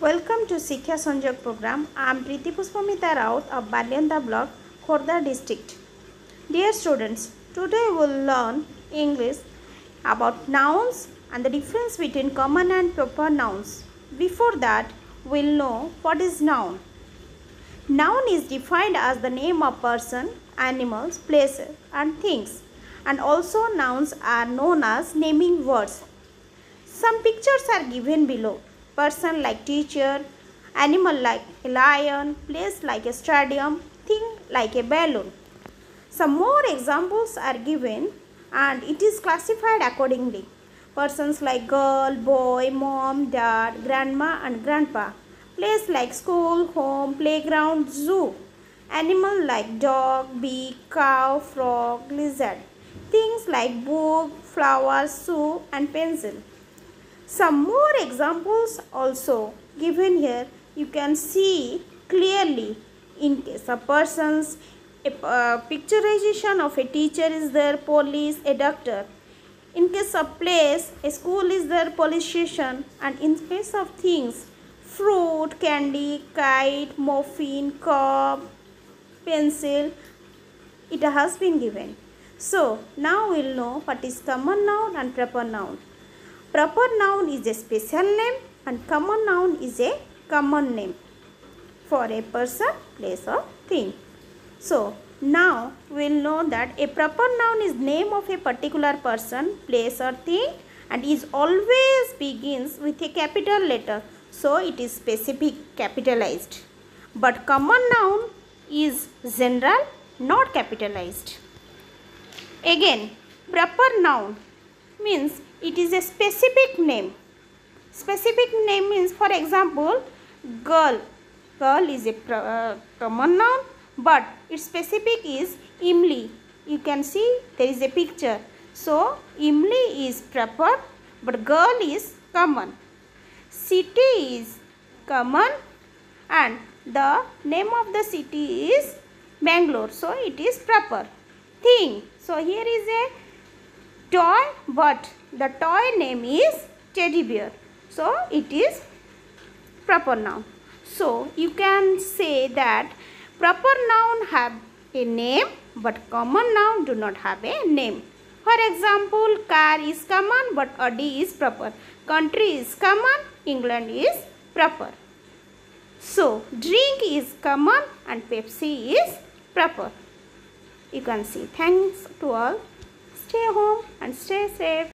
Welcome to Sikha Sanjog program. I am Preeti Puspamita Raut of Balianta block, Khorda district. Dear students, today we will learn English about nouns and the difference between common and proper nouns. Before that, we will know what is noun. Noun is defined as the name of person, animals, places and things. And also nouns are known as naming words. Some pictures are given below. Person like teacher, animal like a lion, place like a stadium, thing like a balloon. Some more examples are given and it is classified accordingly. Persons like girl, boy, mom, dad, grandma and grandpa. Place like school, home, playground, zoo. Animal like dog, bee, cow, frog, lizard. Things like book, flower, soup and pencil. Some more examples also given here. You can see clearly in case a persons a uh, picturization of a teacher is there police a doctor. In case of place a school is there police station. And in case of things fruit candy kite morphine, cup pencil it has been given. So now we'll know what is common noun and proper noun Proper noun is a special name and common noun is a common name for a person, place or thing. So, now we will know that a proper noun is name of a particular person, place or thing and is always begins with a capital letter. So, it is specific capitalized. But common noun is general not capitalized. Again, proper noun means it is a specific name. Specific name means for example girl. Girl is a uh, common noun but its specific is Imli. You can see there is a picture. So Imli is proper but girl is common. City is common and the name of the city is Bangalore. So it is proper. Thing. So here is a toy but the toy name is teddy bear. So it is proper noun. So you can say that proper noun have a name but common noun do not have a name. For example car is common but audi is proper. Country is common england is proper. So drink is common and pepsi is proper. You can see. Thanks to all Stay home and stay safe.